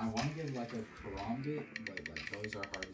I want to give like a karambit, but like those are hard.